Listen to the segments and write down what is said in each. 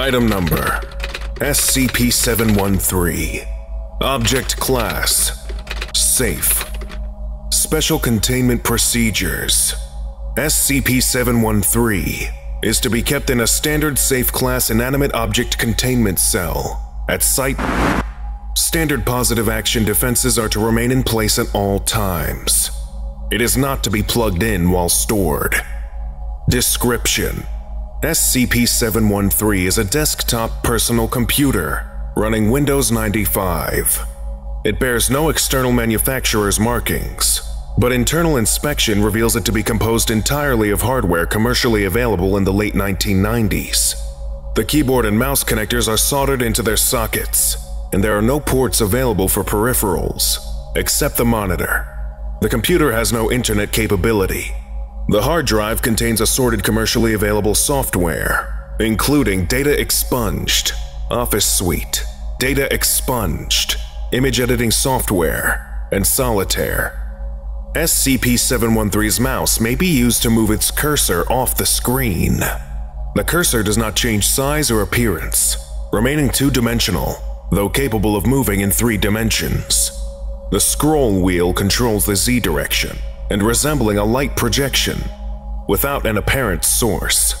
Item number SCP 713. Object Class Safe. Special Containment Procedures SCP 713 is to be kept in a standard safe class inanimate object containment cell at site. Standard positive action defenses are to remain in place at all times. It is not to be plugged in while stored. Description SCP 713 is a desktop personal computer running Windows 95. It bears no external manufacturer's markings, but internal inspection reveals it to be composed entirely of hardware commercially available in the late 1990s. The keyboard and mouse connectors are soldered into their sockets, and there are no ports available for peripherals, except the monitor. The computer has no internet capability. The hard drive contains assorted commercially available software, including Data Expunged, Office Suite, Data Expunged, image editing software, and Solitaire. SCP-713's mouse may be used to move its cursor off the screen. The cursor does not change size or appearance, remaining two-dimensional, though capable of moving in three dimensions. The scroll wheel controls the Z direction and resembling a light projection, without an apparent source.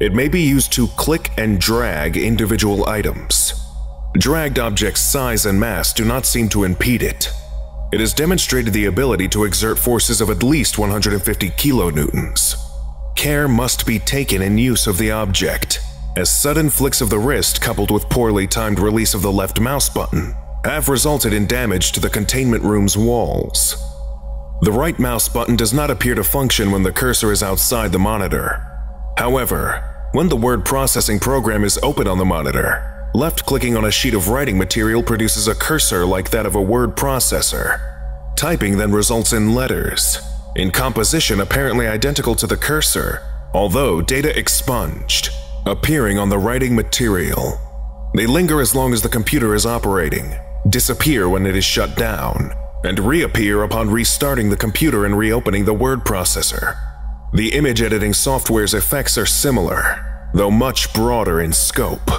It may be used to click and drag individual items. Dragged objects' size and mass do not seem to impede it. It has demonstrated the ability to exert forces of at least 150 kilonewtons. Care must be taken in use of the object, as sudden flicks of the wrist coupled with poorly timed release of the left mouse button have resulted in damage to the containment room's walls. The right mouse button does not appear to function when the cursor is outside the monitor. However, when the word processing program is open on the monitor, left-clicking on a sheet of writing material produces a cursor like that of a word processor. Typing then results in letters, in composition apparently identical to the cursor, although data expunged, appearing on the writing material. They linger as long as the computer is operating, disappear when it is shut down, and reappear upon restarting the computer and reopening the word processor. The image editing software's effects are similar, though much broader in scope.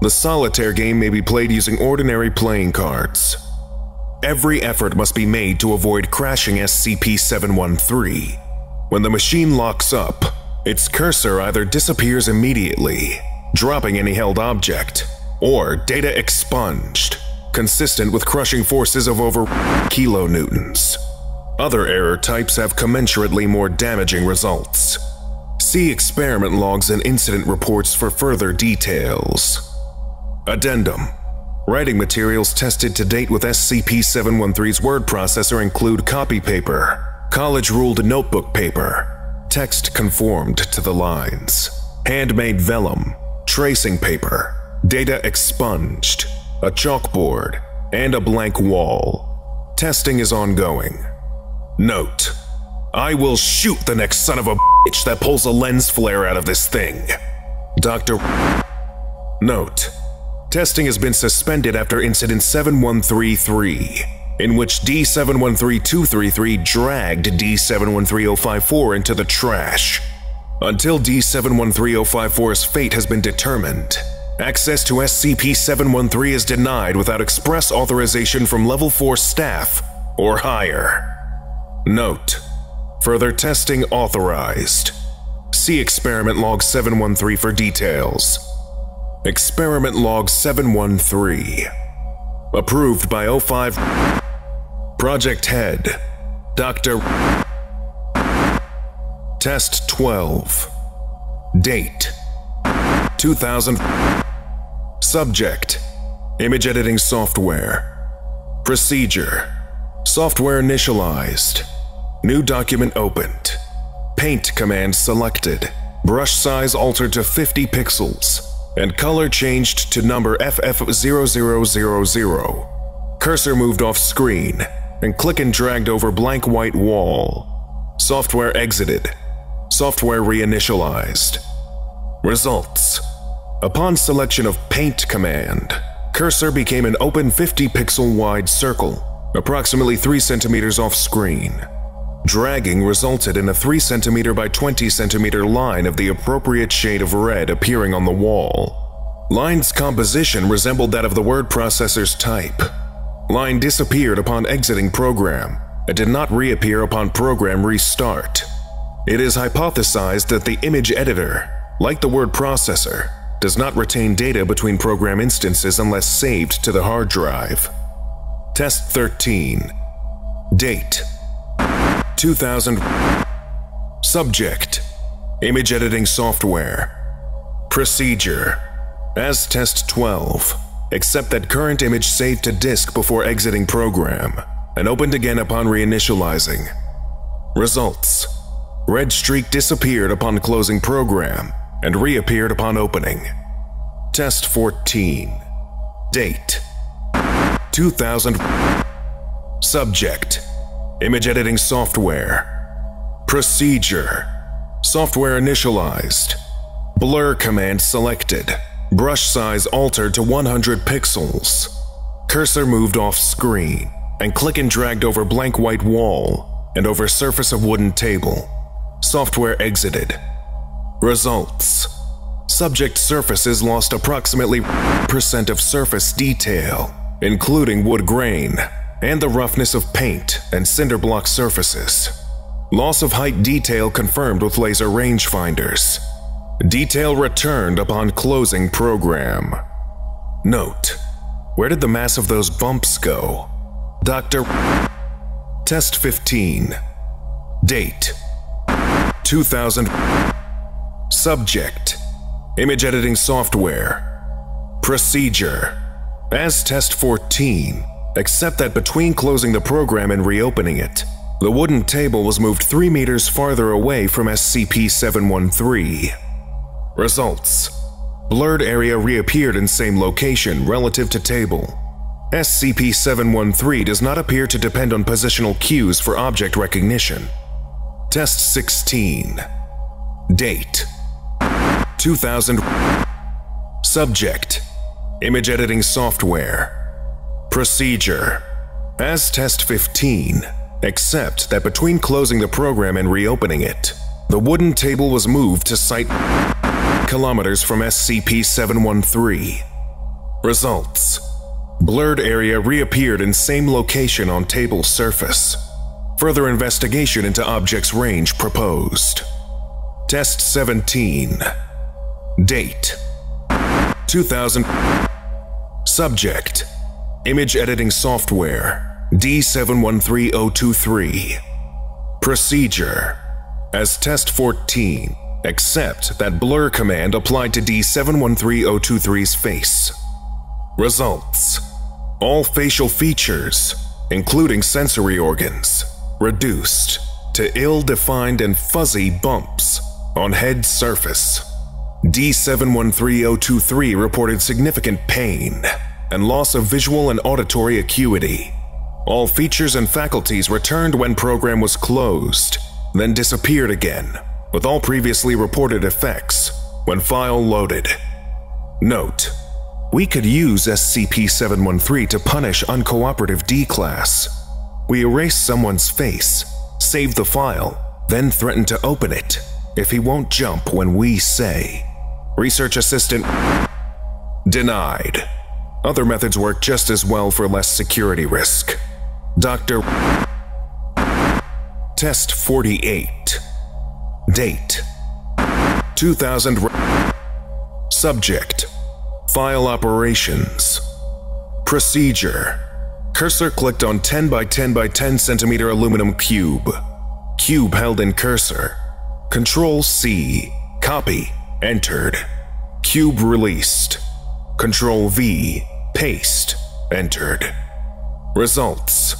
The solitaire game may be played using ordinary playing cards. Every effort must be made to avoid crashing SCP-713. When the machine locks up, its cursor either disappears immediately, dropping any held object, or data expunged, consistent with crushing forces of over kilonewtons. Other error types have commensurately more damaging results. See experiment logs and incident reports for further details. Addendum Writing materials tested to date with SCP-713's word processor include copy paper, college-ruled notebook paper, text conformed to the lines, handmade vellum, tracing paper, data expunged, a chalkboard, and a blank wall. Testing is ongoing. Note: I will shoot the next son of a bitch that pulls a lens flare out of this thing. Dr. Note: Testing has been suspended after Incident 7133, in which D713233 dragged D713054 into the trash. Until D713054's fate has been determined, access to SCP-713 is denied without express authorization from Level 4 staff or higher. Note: Further testing authorized. See Experiment Log 713 for details. Experiment Log 713. Approved by O5. Project Head. Dr. Test 12. Date 2000. Subject Image editing software. Procedure Software initialized. New document opened. Paint command selected. Brush size altered to 50 pixels. And color changed to number FF0000. Cursor moved off screen. And click and dragged over blank white wall. Software exited. Software reinitialized. Results. Upon selection of Paint command, cursor became an open 50 pixel wide circle, approximately 3 centimeters off screen. Dragging resulted in a 3 cm by 20 cm line of the appropriate shade of red appearing on the wall. Line's composition resembled that of the word processor's type. Line disappeared upon exiting program and did not reappear upon program restart. It is hypothesized that the image editor, like the word processor, does not retain data between program instances unless saved to the hard drive. Test 13 Date. 2000 Subject. Image editing software. Procedure. As test 12 Except that current image saved to disk before exiting program and opened again upon reinitializing. Results. Red streak disappeared upon closing program and reappeared upon opening. Test 14 Date. 2000 Subject. Image editing software. Procedure. Software initialized. Blur command selected. Brush size altered to 100 pixels. Cursor moved off screen and click and dragged over blank white wall and over surface of wooden table. Software exited. Results Subject surfaces lost approximately percent of surface detail, including wood grain, and the roughness of paint and cinder block surfaces. Loss of height detail confirmed with laser rangefinders. Detail returned upon closing program. Note, where did the mass of those bumps go? Dr. Test 15 Date 2000 Subject. Image editing software. Procedure. As test 14 except that between closing the program and reopening it, the wooden table was moved 3 meters farther away from SCP-713. Results. Blurred area reappeared in same location relative to table. SCP-713 does not appear to depend on positional cues for object recognition. Test 16 Date 2000 Subject. Image editing software. Procedure. As Test 15, except that between closing the program and reopening it, the wooden table was moved to site kilometers from SCP-713. Results. Blurred area reappeared in same location on table surface. Further investigation into object's range proposed. Test 17 Date. 2000 Subject. Image editing software. D713023 Procedure. As Test 14 except that blur command applied to D713023's face. Results. All facial features, including sensory organs, reduced to ill-defined and fuzzy bumps on head surface. D713023 reported significant pain and loss of visual and auditory acuity. All features and faculties returned when program was closed, then disappeared again, with all previously reported effects when file loaded. Note: We could use SCP-713 to punish uncooperative D-Class. We erase someone's face, save the file, then threaten to open it if he won't jump when we say. Research Assistant denied. Other methods work just as well for less security risk. Dr. Test 48 Date 2000 Subject File Operations Procedure Cursor clicked on 10 by 10 by 10 centimeter aluminum cube. Cube held in cursor. Control C. Copy. Entered. Cube released. Control V. Paste. Entered. Results.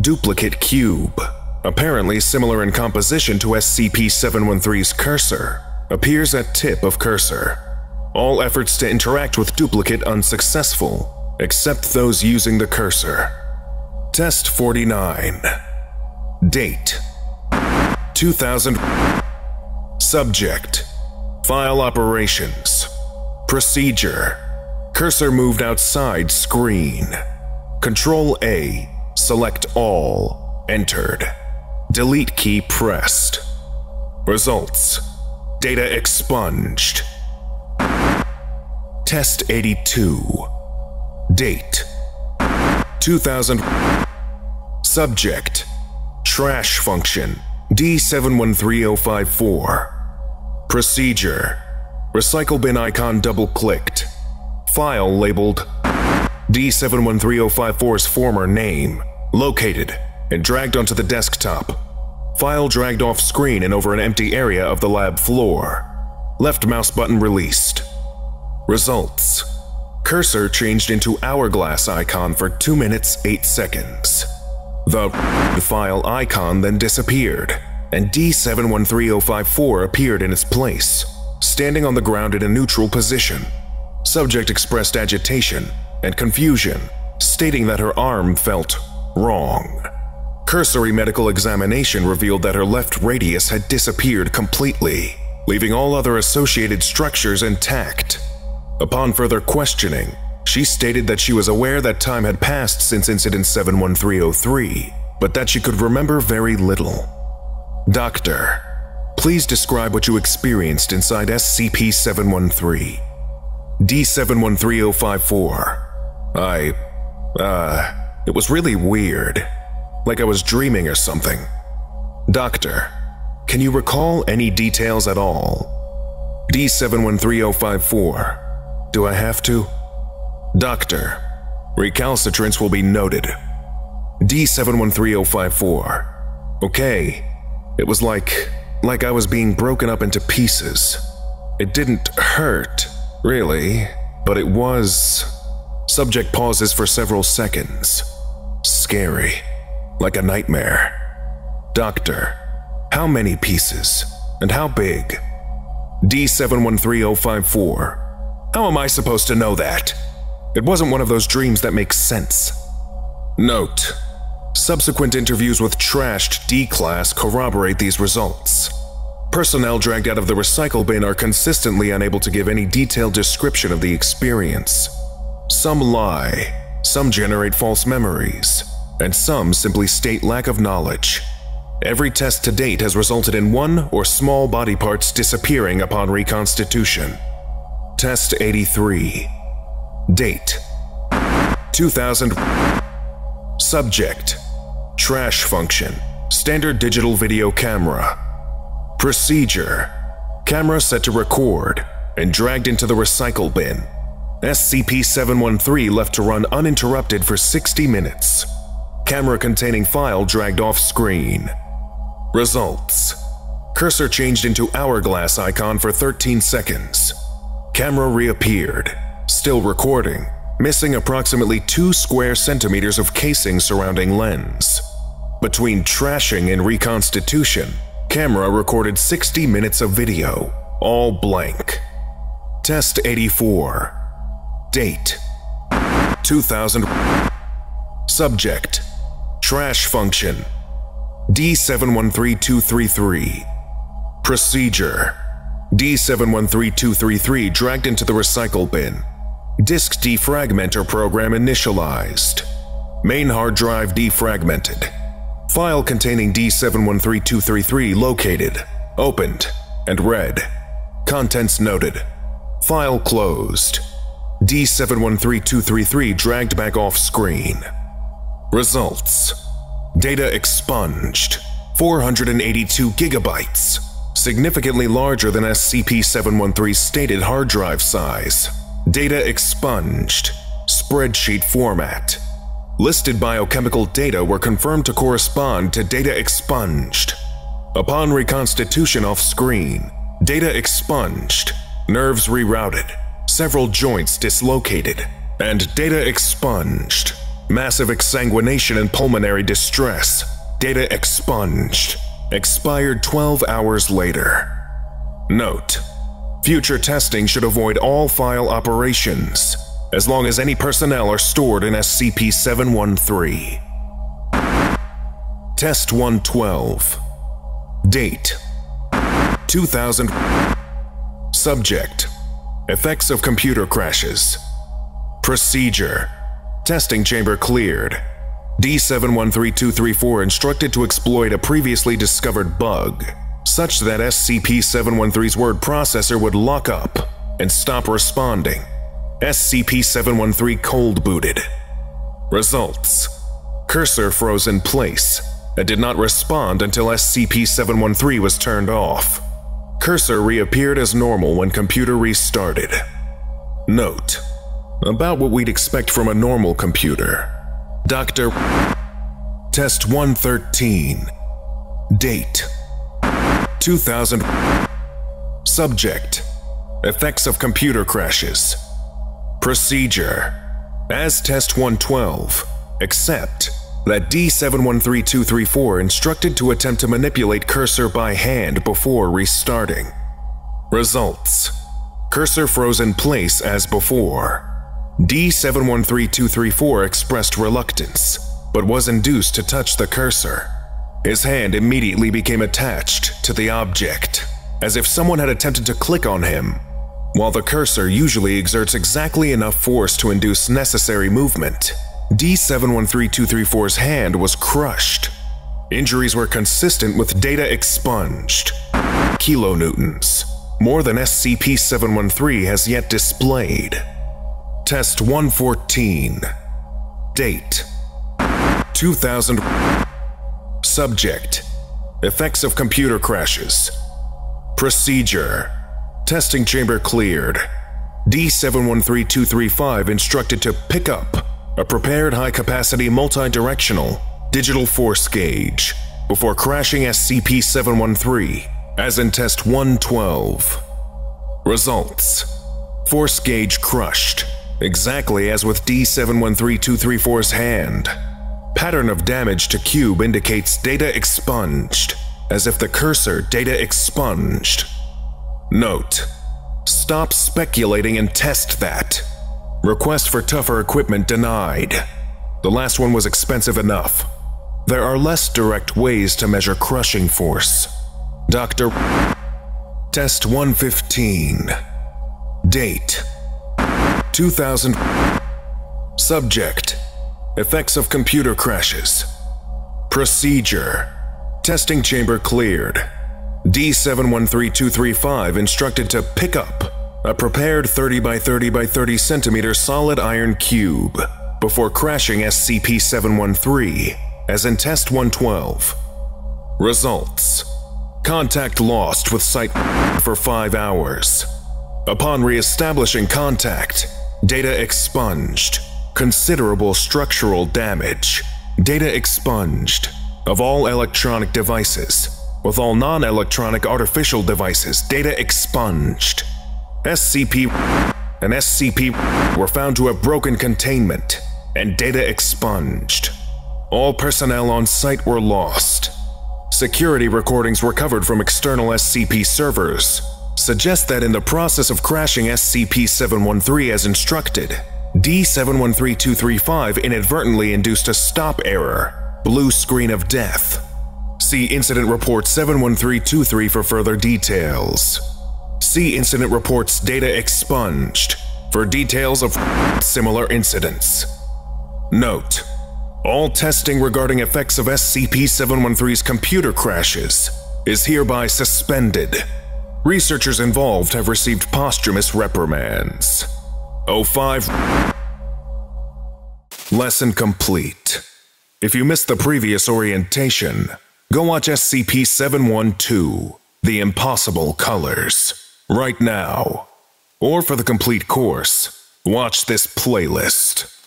Duplicate cube. Apparently similar in composition to SCP-713's cursor. Appears at tip of cursor. All efforts to interact with duplicate unsuccessful, except those using the cursor. Test 49 Date 2000 Subject File Operations. Procedure. Cursor moved outside screen. Control A. Select all. Entered. Delete key pressed. Results. Data expunged. Test 82 Date. 2000 Subject. Trash Function. D713054 Procedure Recycle bin icon double clicked. File labeled D713054's former name, located and dragged onto the desktop. File dragged off screen and over an empty area of the lab floor. Left mouse button released. Results. Cursor changed into hourglass icon for 2 minutes 8 seconds. The file icon then disappeared, and D713054 appeared in its place, standing on the ground in a neutral position. Subject expressed agitation and confusion, stating that her arm felt wrong. Cursory medical examination revealed that her left radius had disappeared completely, leaving all other associated structures intact. Upon further questioning, she stated that she was aware that time had passed since Incident 71303, but that she could remember very little. Doctor, please describe what you experienced inside SCP-713. D713054. I, uh, it was really weird. Like I was dreaming or something. Doctor, can you recall any details at all? D713054. Do I have to? Doctor, recalcitrance will be noted. D713054. Okay, it was like, like I was being broken up into pieces. It didn't hurt, really, but it was. Subject pauses for several seconds. Scary, like a nightmare. Doctor, how many pieces, and how big? D713054. How am I supposed to know that? It wasn't one of those dreams that makes sense. Note Subsequent interviews with trashed D class corroborate these results. Personnel dragged out of the recycle bin are consistently unable to give any detailed description of the experience. Some lie, some generate false memories, and some simply state lack of knowledge. Every test to date has resulted in one or small body parts disappearing upon reconstitution. Test 83. Date 2000. Subject Trash function Standard digital video camera. Procedure Camera set to record and dragged into the recycle bin. SCP 713 left to run uninterrupted for 60 minutes. Camera containing file dragged off screen. Results Cursor changed into hourglass icon for 13 seconds. Camera reappeared, still recording, missing approximately 2 square centimeters of casing surrounding lens. Between trashing and reconstitution, camera recorded 60 minutes of video, all blank. Test 84. Date 2000. Subject Trash function D713233. Procedure D713233 dragged into the recycle bin. Disk defragmenter program initialized. Main hard drive defragmented. File containing D713233 located, opened, and read. Contents noted. File closed. D713233 dragged back off screen. Results Data expunged 482 gigabytes significantly larger than SCP-713's stated hard drive size. Data expunged. Spreadsheet format. Listed biochemical data were confirmed to correspond to data expunged. Upon reconstitution off screen, data expunged, nerves rerouted, several joints dislocated, and data expunged. Massive exsanguination and pulmonary distress, data expunged. Expired 12 hours later. Note, future testing should avoid all file operations, as long as any personnel are stored in SCP-713. Test 112 Date. 2000 Subject. Effects of computer crashes. Procedure. Testing chamber cleared. D713234 instructed to exploit a previously discovered bug, such that SCP-713's word processor would lock up and stop responding. SCP-713 cold booted. Results Cursor froze in place and did not respond until SCP-713 was turned off. Cursor reappeared as normal when computer restarted. Note: About what we'd expect from a normal computer. Dr. Test 113 Date 2000 Subject Effects of computer crashes Procedure As Test 112, except that D713234 instructed to attempt to manipulate cursor by hand before restarting. Results Cursor froze in place as before. D713234 expressed reluctance, but was induced to touch the cursor. His hand immediately became attached to the object, as if someone had attempted to click on him. While the cursor usually exerts exactly enough force to induce necessary movement, D713234's hand was crushed. Injuries were consistent with data expunged. Kilonewtons, more than SCP-713 has yet displayed. Test 114 Date 2000 Subject Effects of computer crashes Procedure Testing chamber cleared. D713235 instructed to pick up a prepared high-capacity multi-directional digital force gauge before crashing SCP-713 as in Test 112. Results Force gauge crushed, exactly as with D713234's hand. Pattern of damage to cube indicates data expunged, as if the cursor data expunged. Note: Stop speculating and test that. Request for tougher equipment denied. The last one was expensive enough. There are less direct ways to measure crushing force. Dr. Test 115 Date 2000 Subject Effects of computer crashes Procedure Testing chamber cleared. D713235 instructed to pick up a prepared 30 by 30 by 30 centimeter solid iron cube before crashing SCP-713 as in Test 112. Results Contact lost with Site for 5 hours. Upon re-establishing contact, data expunged. Considerable structural damage. Data expunged. Of all electronic devices. With all non-electronic artificial devices, data expunged. SCP and SCP were found to have broken containment and data expunged. All personnel on site were lost. Security recordings recovered from external SCP servers suggest that in the process of crashing SCP-713 as instructed, D713235 inadvertently induced a stop error, blue screen of death. See Incident Report 71323 for further details. See Incident Reports Data Expunged for details of similar incidents. Note: All testing regarding effects of SCP-713's computer crashes is hereby suspended. Researchers involved have received posthumous reprimands. O5 Lesson complete. If you missed the previous orientation, go watch SCP-712, The Impossible Colors right now. Or for the complete course, watch this playlist.